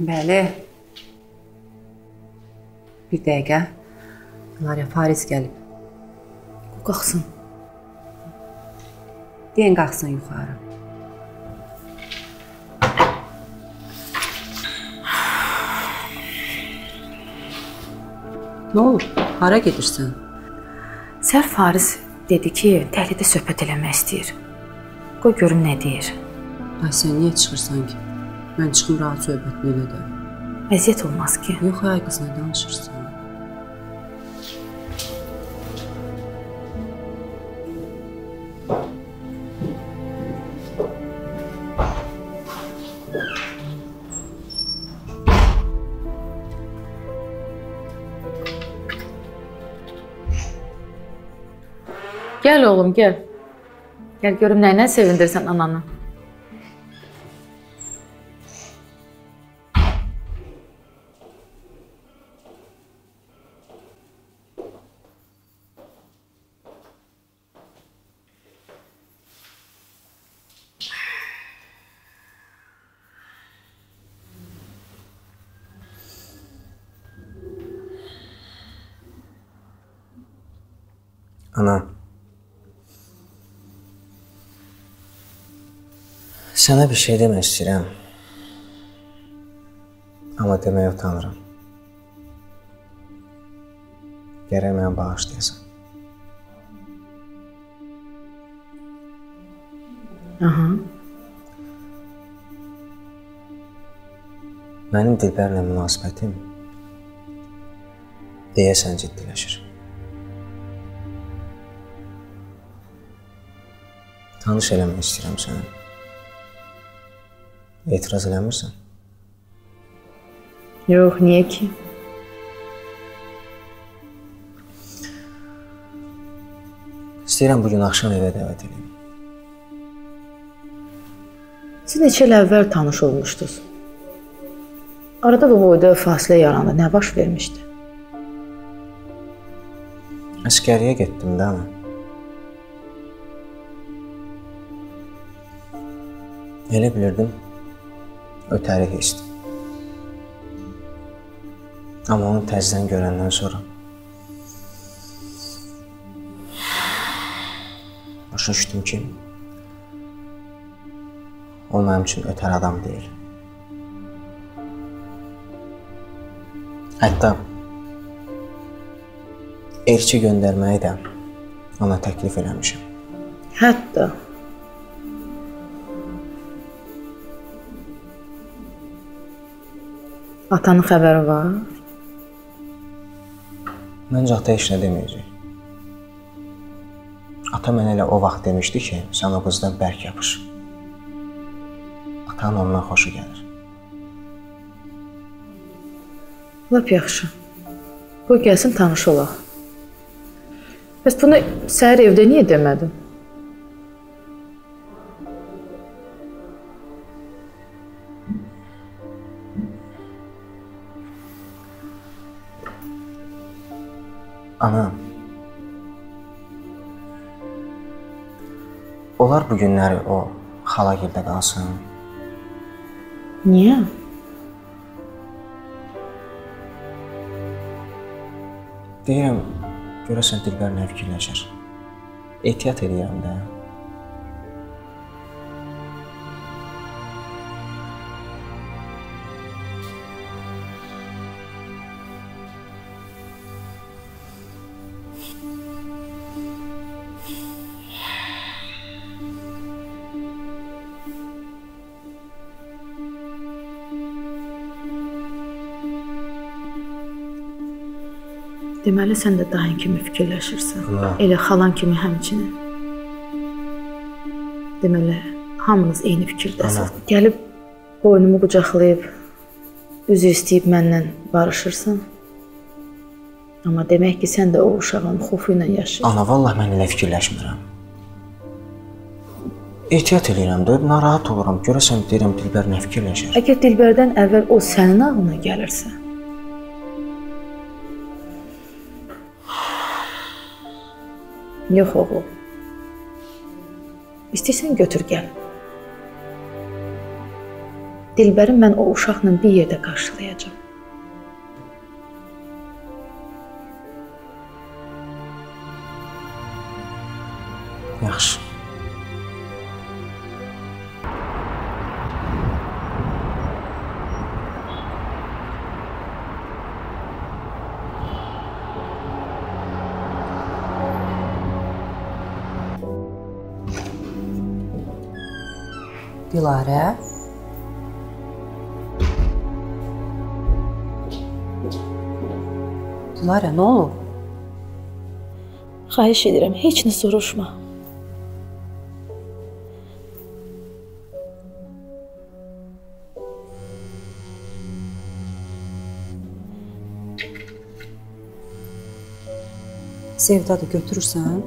Bəli. Bir dəqiqə. Maria Faris gəlib. O qalxsın. Deyin qalxsın yuxarı. Nə olub? Hara gedirsən? Sər Faris dedi ki, təhlidə söhbət eləmək istəyir. Qoy görüm nə deyir. Ay sən niyə çıxırsan ki? Mən çıxım rahat söhbətini elə də. Əziyyət olmaz ki. Yox ay qız nə danışırsan? Gəl oğlum, gəl. Gəl görüm nə ilə sevindirsən ananı. Ana. Sənə bir şey demək istəyirəm. Amma deməyə utanıram. Gərək məni bağışlayasan. Aha. Mənim Dilbərlə münasibətim deyəsən ciddiləşir. Tanış eləmək istəyirəm səni. Etiraz eləmirsən? Yox, niyə ki? İstəyirəm bu gün axşam evə dəvət edeyim. Siz neçə il əvvəl tanış olmuşdunuz? Arada bu boyda fasilə yarandı. Nə baş vermişdi? Əskəriyə getdim də mən. Elə bilirdim ötəri hissdir. Amma onu təzədən görəndən sonra başa düşdüm ki, o mənim üçün ötəri adam deyil. Hətta elçi göndərməyi də ona təklif eləmişəm. Hətta Atanın xəbəri var? Məncə ata heç nə deməyəcək. Ata mənə elə o vaxt demişdi ki, sən o qızdan bərk yapış. Atanın ondan xoşu gəlir. Lap yaxşı. Qoy gəlsin tanış olaq. Bəs bunu səhər evdə niyə demədin? Ana. Olar bu günləri o xala gildə qalsın. Niyə? Deyirəm, görəsən Dilbər nə fikirləşir? Ehtiyat edirəm də. Deməli sən də dayın kimi fikirləşirsən. Ana. Elə xalan kimi həmçinin. Deməli hamınız eyni fikirdəsiniz. Gəlib boynumu qucaqlayıb üzr istəyib məndən barışırsan. Amma demək ki, sən də o uşağın xofu ilə yaşayırsan. Ana, vallah mən elə fikirləşmirəm. Ehtiyat edirəm də, narahat oluram. Görəsən deyirəm Dilbər nə fikirləşir? Əgər Dilbərdən əvvəl o sənin ağlına gəlirsə, Yox oğlum. İstəyirsən götür gəl. Dilbəri mən o uşaqla bir yerdə qarşılayacağam. Yaxşı. Dilarə? Dilarə, nə olub? Xahiş edirəm, heç nə soruşma. Sevdadı götürürsən?